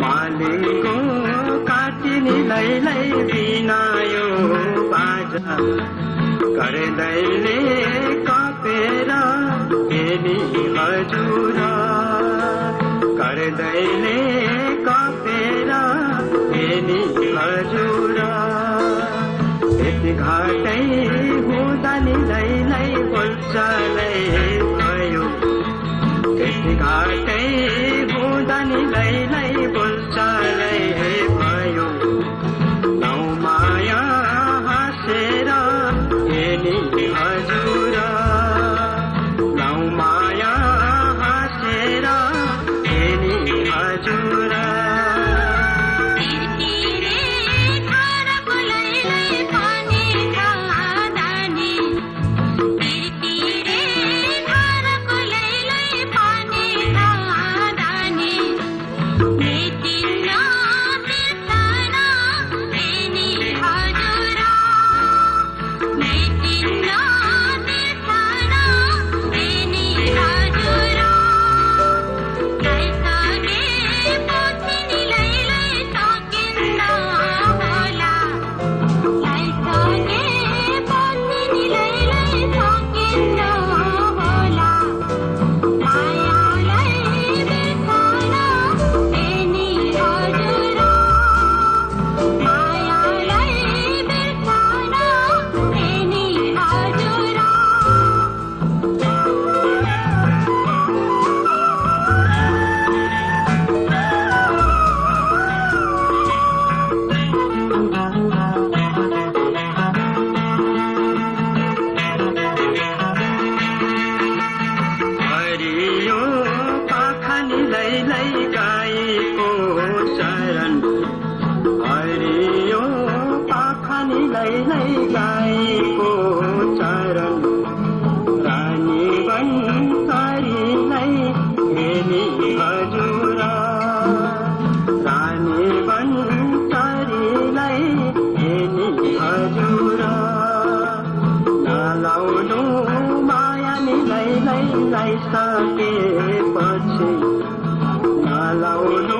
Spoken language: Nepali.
मालिकको काटिनी लैलै बिनायो बाजा? गर्दैले कपेर फेरि हजुर। गर्दैले कपेर फेरि हजुर। यति घाटै हुँदा नि लैलै गाईको चरण। हरियो पाखानी लैलै गाईको चरण। रानी बन हरिलाई हेली हजुर। रानी बन हरिलाई हेली हजुर। नलाउनु माया नि लैलै लगाइसकेपछि la